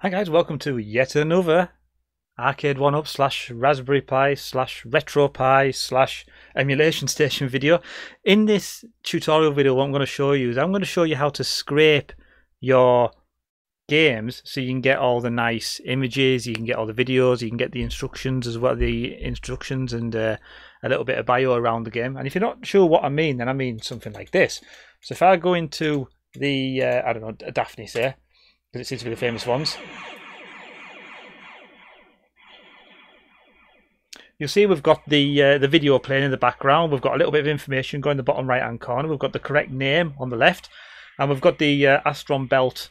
Hi guys, welcome to yet another Arcade 1 Up slash Raspberry Pi slash RetroPie slash emulation station video. In this tutorial video what I'm going to show you is I'm going to show you how to scrape your games so you can get all the nice images, you can get all the videos, you can get the instructions as well, the instructions and uh, a little bit of bio around the game. And if you're not sure what I mean, then I mean something like this. So if I go into the, uh, I don't know, Daphne say, because it seems to be the famous ones. You'll see we've got the uh, the video playing in the background. We've got a little bit of information going in the bottom right hand corner. We've got the correct name on the left, and we've got the uh, Astron Belt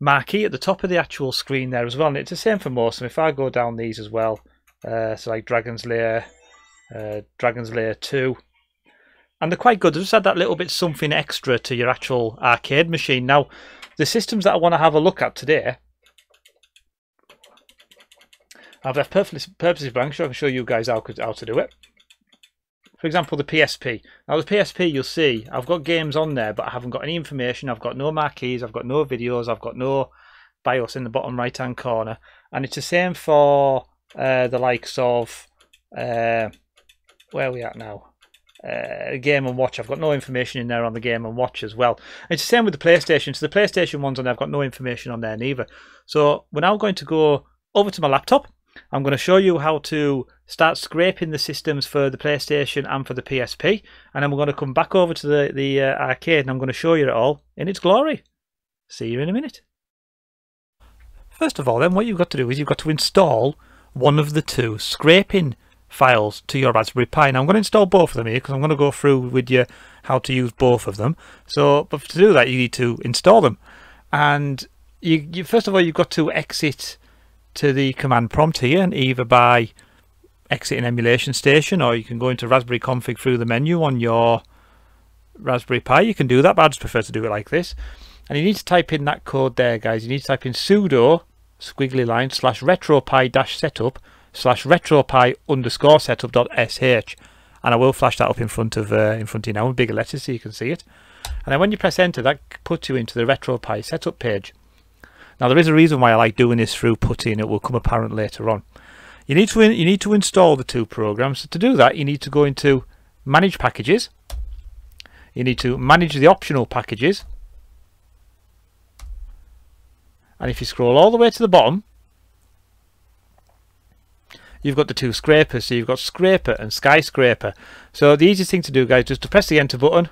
marquee at the top of the actual screen there as well. And it's the same for most them. If I go down these as well, uh, so like Dragon's Lair, uh, Dragon's Lair 2, and they're quite good. They just add that little bit something extra to your actual arcade machine. Now, the systems that I want to have a look at today, I've left purposely blank so I can show you guys how, how to do it. For example, the PSP. Now the PSP, you'll see, I've got games on there, but I haven't got any information. I've got no marquees, I've got no videos, I've got no BIOS in the bottom right-hand corner. And it's the same for uh, the likes of, uh, where are we at now? Uh, Game and Watch. I've got no information in there on the Game and Watch as well. It's the same with the PlayStation. So the PlayStation ones on I've got no information on there neither. So we're now going to go over to my laptop. I'm going to show you how to start scraping the systems for the PlayStation and for the PSP. And then we're going to come back over to the, the uh, arcade and I'm going to show you it all in its glory. See you in a minute. First of all, then, what you've got to do is you've got to install one of the two scraping files to your Raspberry Pi. Now I'm going to install both of them here because I'm going to go through with you how to use both of them. So, but to do that, you need to install them. And you, you first of all, you've got to exit to the command prompt here, and either by exiting emulation station, or you can go into Raspberry config through the menu on your Raspberry Pi. You can do that, but I just prefer to do it like this. And you need to type in that code there, guys. You need to type in sudo squiggly line slash retropie dash setup slash retropie underscore setup.sh and I will flash that up in front of uh, in front of you now in bigger letters so you can see it. And then when you press enter, that puts you into the RetroPie setup page. Now there is a reason why I like doing this through PuTTY, and it will come apparent later on. You need to you need to install the two programs. So to do that, you need to go into Manage Packages. You need to manage the optional packages. And if you scroll all the way to the bottom, you've got the two scrapers. So you've got scraper and skyscraper. So the easiest thing to do, guys, is just to press the enter button,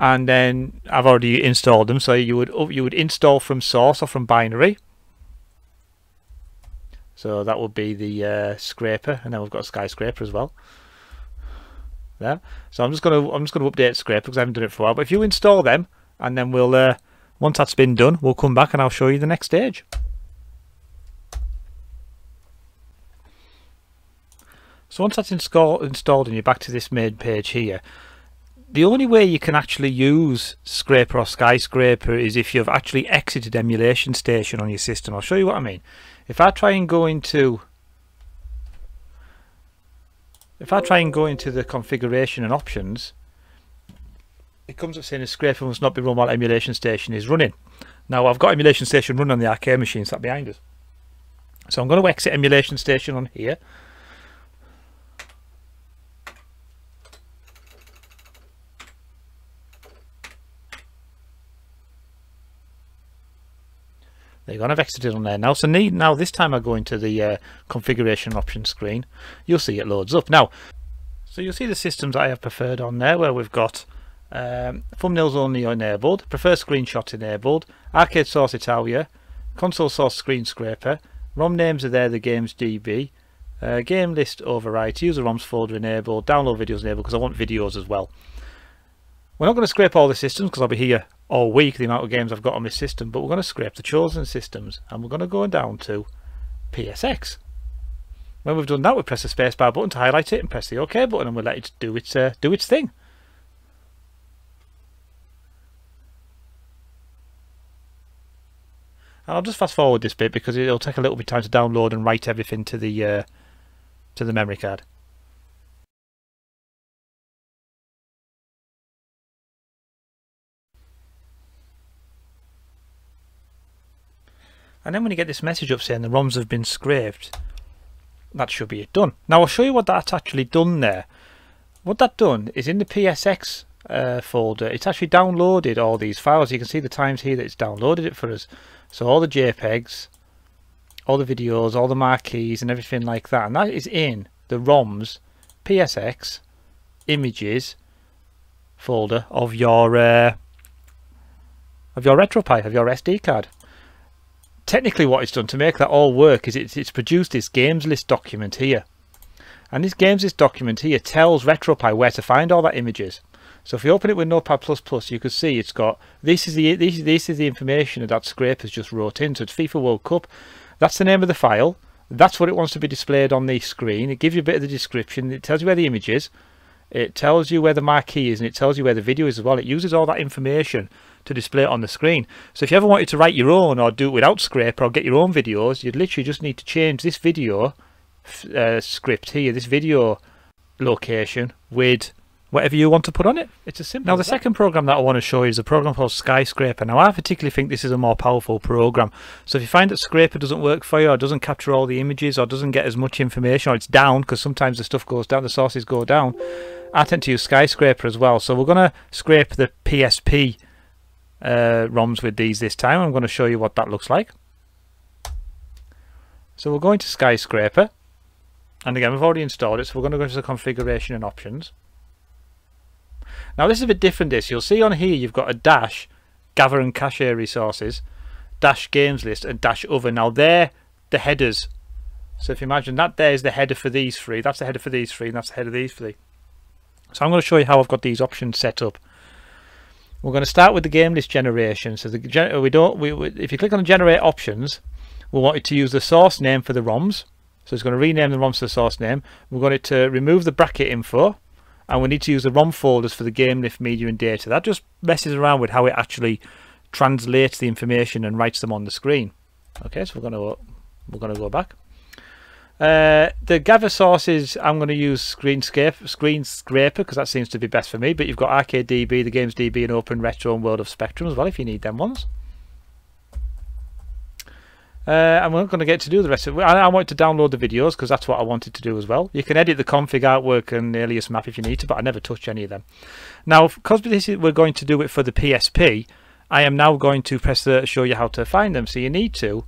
and then I've already installed them. So you would you would install from source or from binary. So that would be the uh, scraper, and then we've got skyscraper as well. There. So I'm just gonna I'm just gonna update scraper because I haven't done it for a while. But if you install them, and then we'll uh, once that's been done, we'll come back and I'll show you the next stage. So once that's install, installed and you're back to this main page here, the only way you can actually use Scraper or Skyscraper is if you've actually exited Emulation Station on your system. I'll show you what I mean. If I try and go into if I try and go into the configuration and options, it comes up saying the scraper must not be run while emulation station is running. Now I've got emulation station running on the arcade machine sat behind us. So I'm going to exit emulation station on here There you go, I've exited on there now. So now this time I go into the uh, configuration option screen, you'll see it loads up. Now, so you'll see the systems I have preferred on there where we've got um, thumbnails only enabled, prefer screenshot enabled, arcade source Italia, console source screen scraper, ROM names are there, the games DB, uh, game list overwrite, user ROMs folder enabled, download videos enabled because I want videos as well. We're not going to scrape all the systems because I'll be here all week, the amount of games I've got on this system, but we're going to scrape the chosen systems and we're going to go down to PSX. When we've done that, we press the spacebar button to highlight it and press the OK button and we'll let it do its, uh, do its thing. I'll just fast forward this bit because it'll take a little bit of time to download and write everything to the uh, to the memory card. And then when you get this message up saying the ROMs have been scraped, that should be it done. Now I'll show you what that's actually done there. What that done is in the PSX uh, folder, it's actually downloaded all these files. You can see the times here that it's downloaded it for us. So all the JPEGs, all the videos, all the marquees and everything like that. And that is in the ROMs, PSX, images folder of your uh, of your RetroPie, of your SD card. Technically what it's done to make that all work is it's, it's produced this games list document here. And this games list document here tells RetroPie where to find all that images. So if you open it with Notepad++, you can see it's got this is the this, this is the information that, that scraper's just wrote in. So it's FIFA World Cup. That's the name of the file. That's what it wants to be displayed on the screen. It gives you a bit of the description. It tells you where the image is. It tells you where the marquee is and it tells you where the video is as well. It uses all that information to display it on the screen. So if you ever wanted to write your own or do it without scraper or get your own videos, you'd literally just need to change this video uh, script here, this video location with whatever you want to put on it. It's as simple. Now the second program that I want to show you is a program called Skyscraper. Now I particularly think this is a more powerful program. So if you find that Scraper doesn't work for you or doesn't capture all the images or doesn't get as much information or it's down because sometimes the stuff goes down, the sources go down, I tend to use Skyscraper as well. So we're going to scrape the PSP uh, ROMs with these this time. I'm going to show you what that looks like. So we're going to Skyscraper. And again, we've already installed it, so we're going to go to the configuration and options. Now this is a bit different this. You'll see on here you've got a dash, gather and cache resources, dash games list and dash other. Now they're the headers. So if you imagine that there is the header for these three, that's the header for these three, and that's the header of these three. So I'm going to show you how I've got these options set up. We're going to start with the game list generation. So the we don't we, we, if you click on the generate options, we want it to use the source name for the ROMs. So it's going to rename the ROMs to the source name. We're going to remove the bracket info and we need to use the ROM folders for the game list media and data. That just messes around with how it actually translates the information and writes them on the screen. Okay, so we're going to we're going to go back. Uh, the gather sources, I'm going to use Screenscape, Screen Scraper because that seems to be best for me. But you've got ArcadeDB, the Games DB, and Open Retro and World of Spectrum as well if you need them ones. Uh, I'm not going to get to do the rest of it. I, I want to download the videos because that's what I wanted to do as well. You can edit the config artwork and alias map if you need to, but I never touch any of them. Now, because this is, we're going to do it for the PSP, I am now going to press the show you how to find them. So you need to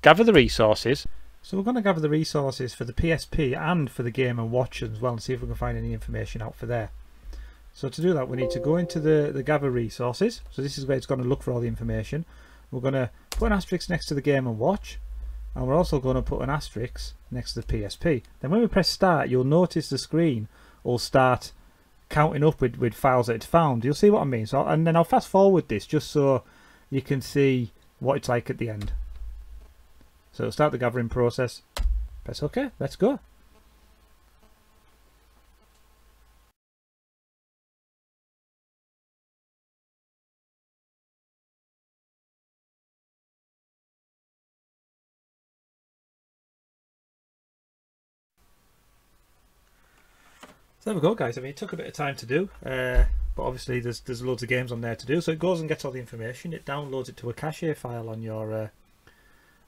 gather the resources. So we're going to gather the resources for the PSP and for the Game and Watch as well and see if we can find any information out for there. So to do that we need to go into the, the gather resources. So this is where it's going to look for all the information. We're going to put an asterisk next to the Game and Watch and we're also going to put an asterisk next to the PSP. Then when we press start you'll notice the screen will start counting up with, with files that it's found. You'll see what I mean. So And then I'll fast forward this just so you can see what it's like at the end. So start the gathering process. Press OK. Let's go. There we go guys, I mean it took a bit of time to do, uh, but obviously there's there's loads of games on there to do, so it goes and gets all the information, it downloads it to a cache file on your uh,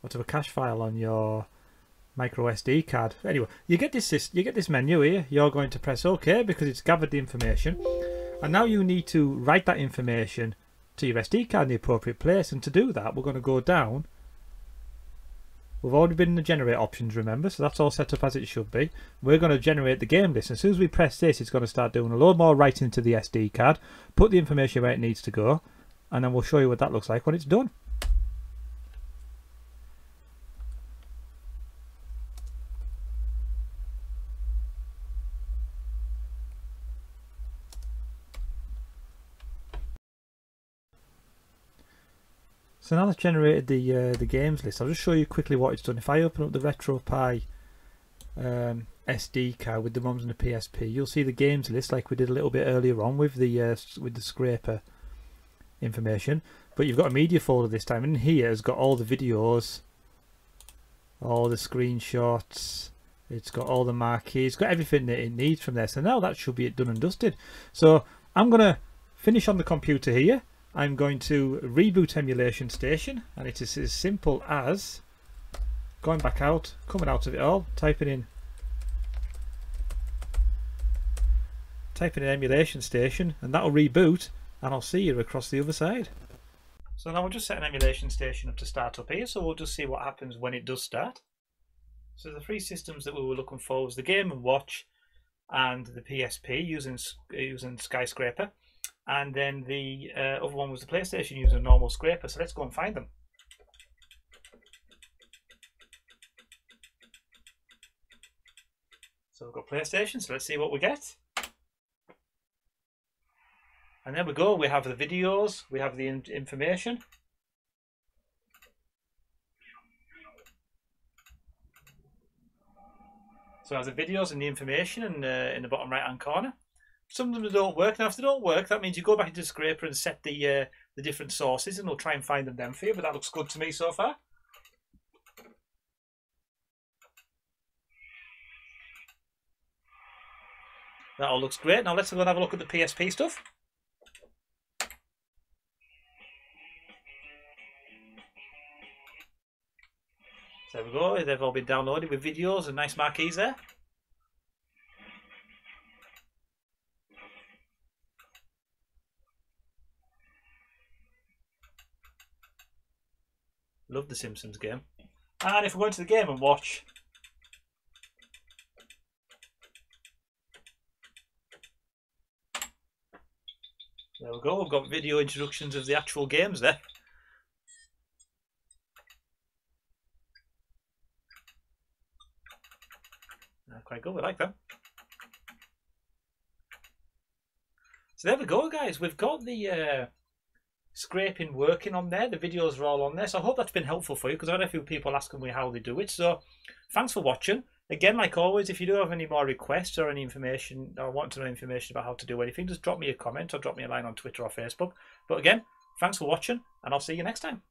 or to a cache file on your micro SD card. Anyway, you get this you get this menu here. You're going to press OK because it's gathered the information, and now you need to write that information to your SD card in the appropriate place. And to do that, we're going to go down. We've already been in the generate options, remember, so that's all set up as it should be. We're going to generate the game list. As soon as we press this, it's going to start doing a load more writing to the SD card, put the information where it needs to go, and then we'll show you what that looks like when it's done. So now that's generated the uh, the games list, I'll just show you quickly what it's done. If I open up the RetroPie um, SD card with the ROMs and the PSP, you'll see the games list like we did a little bit earlier on with the uh, with the scraper information. But you've got a media folder this time, and here has got all the videos, all the screenshots. It's got all the marquees, it's got everything that it needs from there. So now that should be it done and dusted. So I'm gonna finish on the computer here I'm going to reboot emulation station and it is as simple as going back out, coming out of it all, typing in typing in emulation station and that'll reboot and I'll see you across the other side. So now we'll just set an emulation station up to start up here so we'll just see what happens when it does start. So the three systems that we were looking for was the Game & Watch and the PSP using using Skyscraper and then the uh, other one was the PlayStation using a normal scraper. So let's go and find them. So we've got PlayStation, so let's see what we get. And there we go, we have the videos, we have the information. So I the videos and the information in, uh, in the bottom right hand corner. Some of them don't work. Now, if they don't work, that means you go back into the Scraper and set the uh, the different sources, and we'll try and find them then for you. But that looks good to me so far. That all looks great. Now let's go and have a look at the PSP stuff. There we go. They've all been downloaded with videos and nice marquees there. The Simpsons game. And if we go into the game and watch There we go, we've got video introductions of the actual games there. quite good, we like them. So there we go guys, we've got the uh, scraping working on there. The videos are all on there. So I hope that's been helpful for you because I had a few people asking me how they do it. So thanks for watching. Again, like always, if you do have any more requests or any information or want to know information about how to do anything, just drop me a comment or drop me a line on Twitter or Facebook. But again, thanks for watching and I'll see you next time.